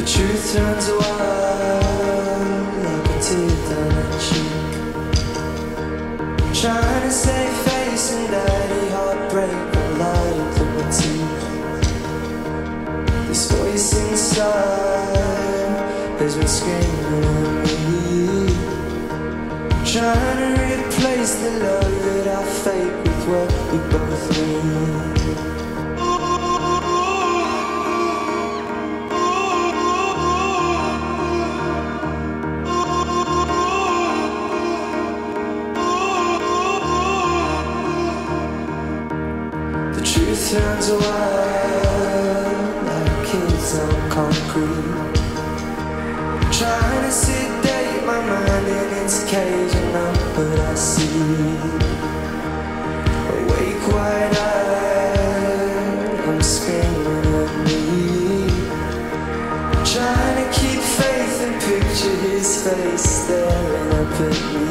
The truth turns wild like a tear down a cheek. Trying to save face and daddy heartbreak and light my teeth. This voice inside has been screaming at me. Trying to replace the love that I fake with what we both need. Turns wild like kids on concrete. Trying to sedate my mind in its cage and not what I see. Awake wide eyed, I'm screaming at me. Trying to keep faith and picture his face staring up at me.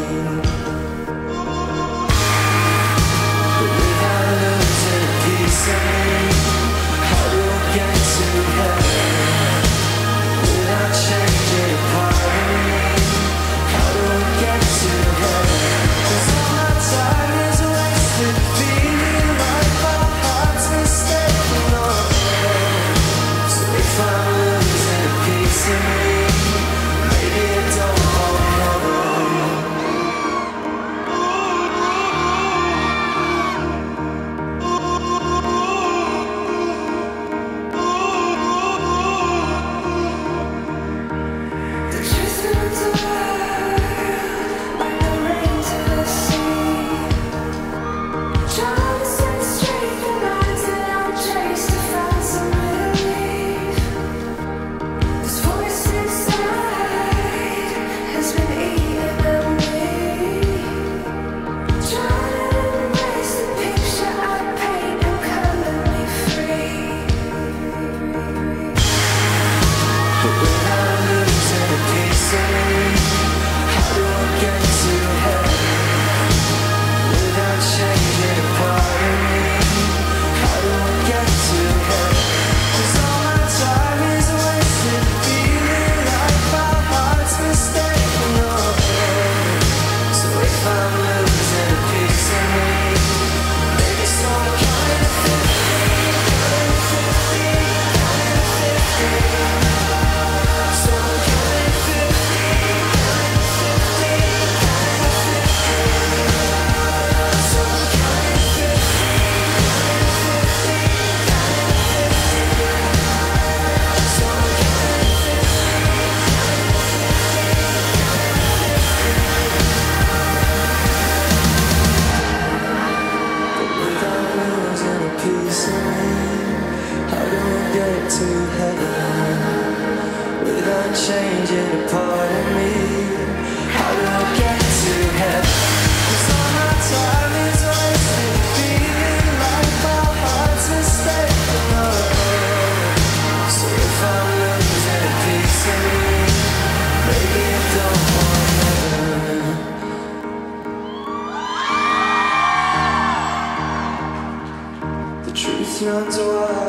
To heaven? Without changing a part of me, how do I get to heaven? all my time is wasted like my heart's So if I'm piece of me, maybe I don't want heaven. The truth runs wild